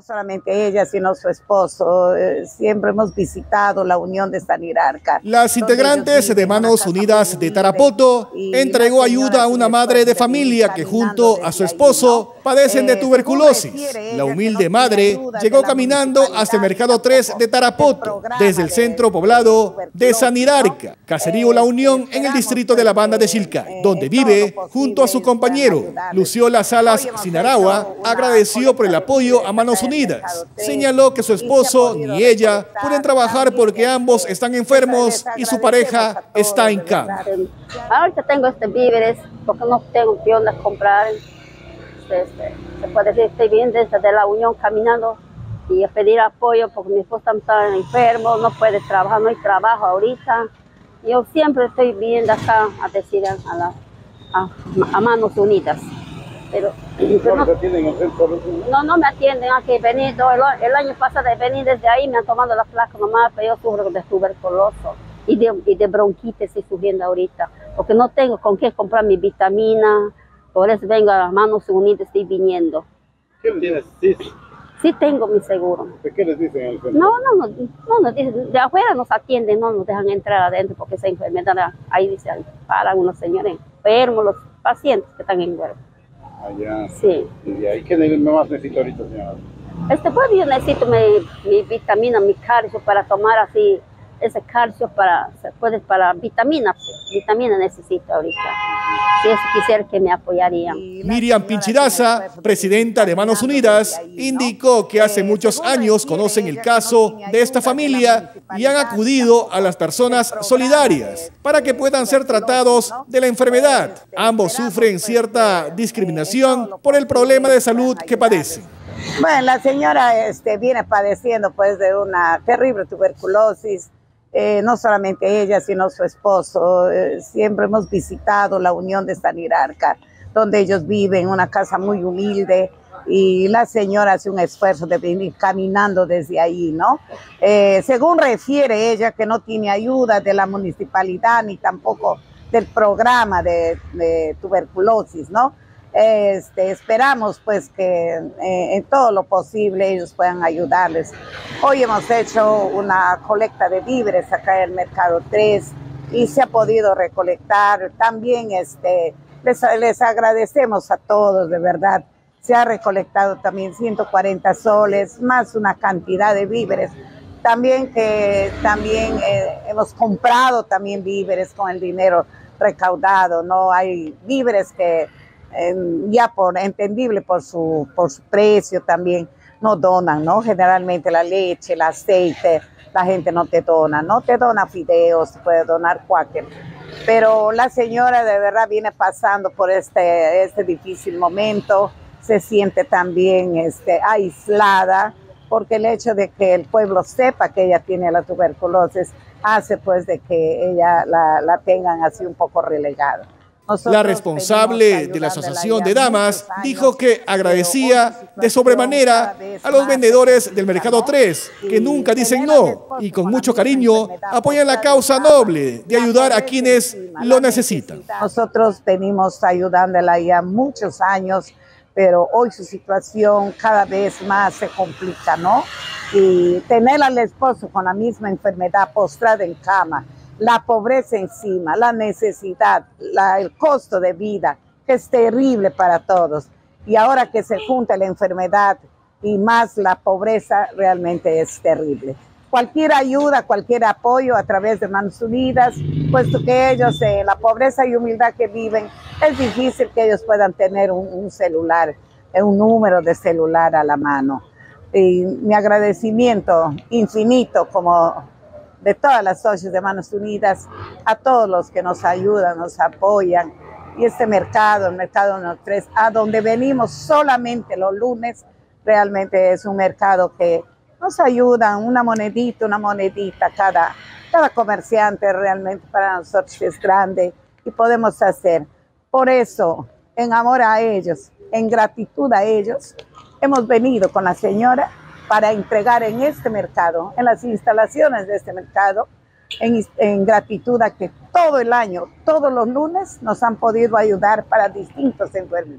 No solamente ella, sino su esposo. Eh, siempre hemos visitado la Unión de Sanirarca. Las integrantes de Manos Unidas de Tarapoto entregó ayuda a una madre de familia que junto a su esposo padecen de tuberculosis. La humilde madre llegó caminando hasta el Mercado 3 de Tarapoto, desde el centro poblado de Sanirarca, Caserío La Unión en el distrito de la Banda de Chilcay, donde vive junto a su compañero. Lució Las Salas Sinaragua agradeció por el apoyo a Manos Unidas Señaló que su esposo ni ella pueden trabajar porque ambos están enfermos y su pareja está en cama. Ahorita tengo este víveres porque no tengo a comprar. Este, se puede decir, estoy bien desde la Unión caminando y a pedir apoyo porque mi esposo está enfermo, no puede trabajar, no hay trabajo ahorita. Yo siempre estoy viendo acá a decir a, a manos unidas. Pero, no, no, no me atienden aquí, venir, el, el, año pasado vení desde ahí, me han tomado la placa nomás, pero yo sufro de tuberculoso y de, y de bronquitis estoy sufriendo ahorita, porque no tengo con qué comprar mi vitamina, por eso vengo a las manos unidas, estoy viniendo. ¿Qué tienes? Sí. sí tengo mi seguro. ¿De qué les dicen al No, no, no, no nos dicen, de afuera nos atienden, no nos dejan entrar adentro porque esa enfermedad, ahí dicen, para unos señores enfermos, los pacientes que están enfermos. Allá. Sí. ¿Y ahí qué más necesito ahorita, señora? Este, pues yo necesito mi, mi, vitamina, mi calcio para tomar así, ese calcio para, puede para vitamina, vitamina necesito ahorita. Si eso quisiera que me apoyarían. Miriam Pinchidaza, presidenta de Manos Unidas, indicó que hace muchos años conocen el caso de esta familia y han acudido a las personas solidarias para que puedan ser tratados de la enfermedad. Ambos sufren cierta discriminación por el problema de salud que padecen. Bueno, la señora este, viene padeciendo pues de una terrible tuberculosis eh, no solamente ella, sino su esposo. Eh, siempre hemos visitado la Unión de Sanirarca, donde ellos viven, una casa muy humilde, y la señora hace un esfuerzo de venir caminando desde ahí, ¿no? Eh, según refiere ella, que no tiene ayuda de la municipalidad ni tampoco del programa de tuberculosis, ¿no? Este, esperamos pues que eh, en todo lo posible ellos puedan ayudarles. Hoy hemos hecho una colecta de víveres acá en el Mercado 3 y se ha podido recolectar. También este, les, les agradecemos a todos, de verdad. Se ha recolectado también 140 soles, más una cantidad de víveres. También que también eh, hemos comprado también víveres con el dinero recaudado, ¿no? Hay víveres que ya por entendible por su, por su precio también, no donan, ¿no? Generalmente la leche, el aceite, la gente no te dona, no te dona fideos, puede donar cualquier. Pero la señora de verdad viene pasando por este, este difícil momento, se siente también este, aislada, porque el hecho de que el pueblo sepa que ella tiene la tuberculosis hace pues de que ella la, la tengan así un poco relegada la responsable de la Asociación de Damas dijo que agradecía de sobremanera a los vendedores del Mercado 3, que nunca dicen no y con mucho cariño apoyan la causa noble de ayudar a quienes lo necesitan. Nosotros venimos ayudándola ya muchos años, pero hoy su situación cada vez más se complica, ¿no? Y tener al esposo con la misma enfermedad postrada en cama, la pobreza encima, la necesidad, el costo de vida, que es terrible para todos. Y ahora que se junta la enfermedad y más la pobreza, realmente es terrible. Cualquier ayuda, cualquier apoyo a través de Manos Unidas, puesto que ellos, en la pobreza y humildad que viven, es difícil que ellos puedan tener un, un celular, un número de celular a la mano. Y mi agradecimiento infinito como de todas las socios de Manos Unidas, a todos los que nos ayudan, nos apoyan. Y este mercado, el mercado no 3, a donde venimos solamente los lunes, realmente es un mercado que nos ayuda, una monedita, una monedita, cada, cada comerciante realmente para nosotros es grande y podemos hacer. Por eso, en amor a ellos, en gratitud a ellos, hemos venido con la señora para entregar en este mercado, en las instalaciones de este mercado, en, gratitud a que todo el año, todos los lunes, nos han podido ayudar para distintos enfermos.